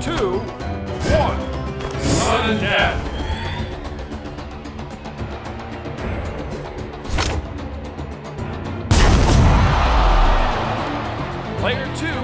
two, one. Sudden death. Player two